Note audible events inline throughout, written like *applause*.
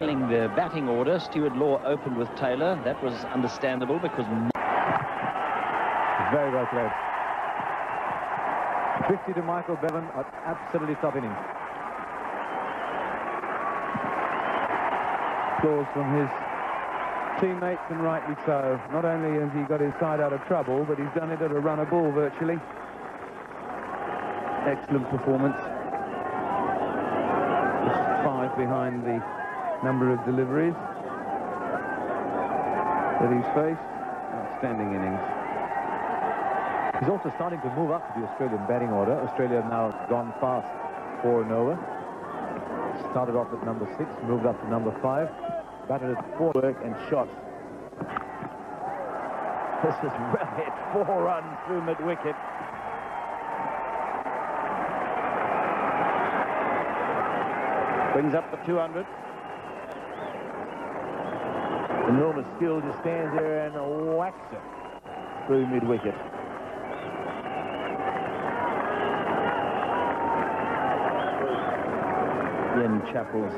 The batting order, Stuart Law opened with Taylor. That was understandable because... Very well played. 50 to Michael Bevan, absolutely top innings. Applause from his teammates, and rightly so. Not only has he got his side out of trouble, but he's done it at a run a ball virtually. Excellent performance. Just five behind the number of deliveries that he's faced. Outstanding innings. He's also starting to move up to the Australian batting order. Australia now gone fast for Nova. Started off at number six, moved up to number five. Batted at four work and shot. This is *laughs* well hit. Four runs through mid-wicket. Brings up the 200. Enormous skill just stands there and whacks it through mid-wicket. Ian Chappell's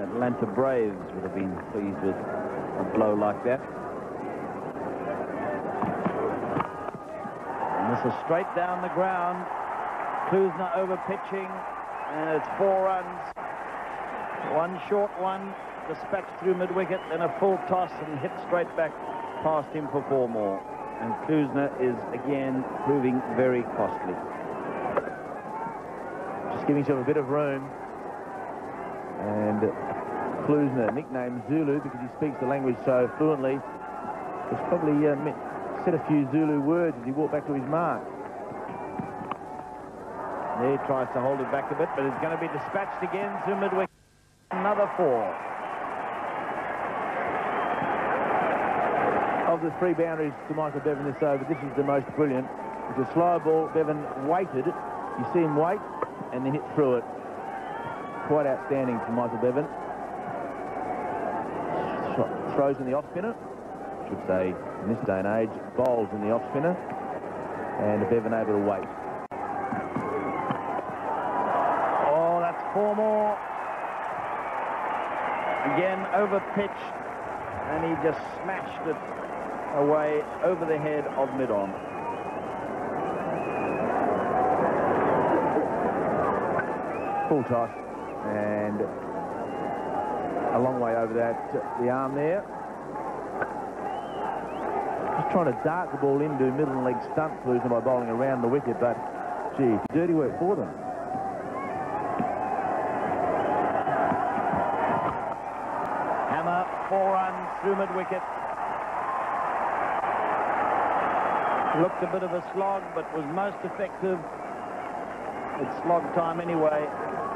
Atlanta Braves would have been pleased with a blow like that. And this is straight down the ground. Klusener over pitching, and it's four runs. One short one, dispatched through mid-wicket, then a full toss and hit straight back past him for four more. And Klusener is again proving very costly. Just giving himself a bit of room. And Klusener, nicknamed Zulu because he speaks the language so fluently, has probably uh, said a few Zulu words as he walked back to his mark. There he tries to hold it back a bit, but it's going to be dispatched again to midwick. Another four. Of the three boundaries to Michael Bevan this over, this is the most brilliant. It's a slow ball. Bevan waited. You see him wait and then hit through it. Quite outstanding from Michael Bevan. Throws in the off spinner. Should say, in this day and age, bowls in the off spinner. And Bevan able to wait. Oh, that's four more. Again, over pitched, and he just smashed it away over the head of mid-on. Full toss, and a long way over that, the arm there. Just trying to dart the ball into middle and leg stump Klusener by bowling around the wicket, but, gee, dirty work for them. Hammer, four runs through mid-wicket. Looked a bit of a slog, but was most effective. It's slog time anyway,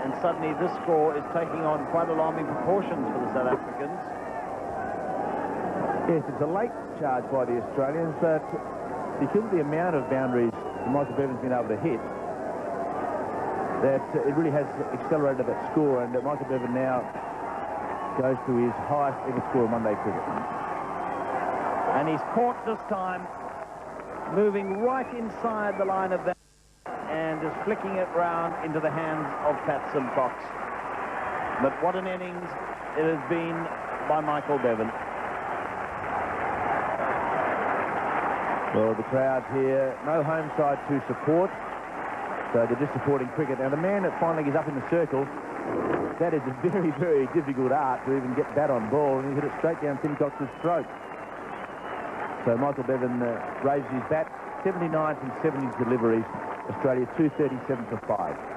and suddenly this score is taking on quite alarming proportions for the South Africans. Yes, it's a late charge by the Australians, but because of the amount of boundaries Michael Bevan's been able to hit, that it really has accelerated that score, and Michael Bevan now goes to his highest ever score in one-day cricket. And he's caught this time, moving right inside the line of that and is flicking it round into the hands of Pat Symcox. But what an innings it has been by Michael Bevan. Well, the crowd here, no home side to support, so they're just supporting cricket. Now, the man that finally gets up in the circle that is a *laughs* very, very difficult art to even get that on ball, and he hit it straight down Symcox's throat. So Michael Bevan uh, raises his bat, 79 from 70 deliveries, Australia 237 for 5.